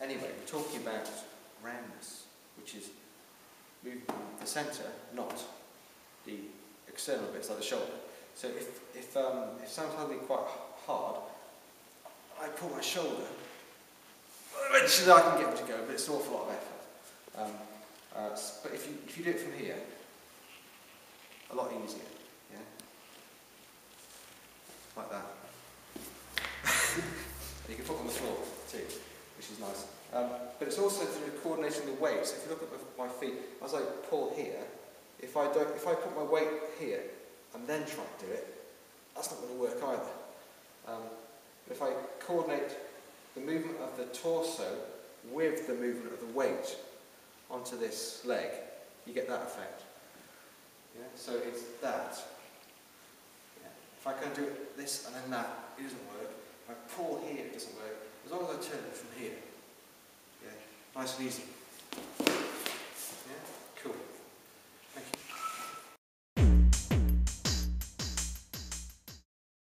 Anyway, we're talking about roundness, which is moving the centre, not the external bits like the shoulder. So if, if, um, if someone's quite hard, I pull my shoulder, which eventually I can get them to go, but it's an awful lot of effort. Um, uh, but if you, if you do it from here, a lot easier, yeah? Like that. And you can put on the floor too, which is nice. Um, but it's also through coordinating the weight. So if you look at my feet, as I pull here, if I don't, if I put my weight here and then try to do it, that's not going to work either. Um, but if I coordinate the movement of the torso with the movement of the weight onto this leg, you get that effect. Yeah? So it's that. Yeah. If I can do this and then that, it doesn't work. If I pull here, it doesn't work. As long as I turn it from here, yeah, nice and easy.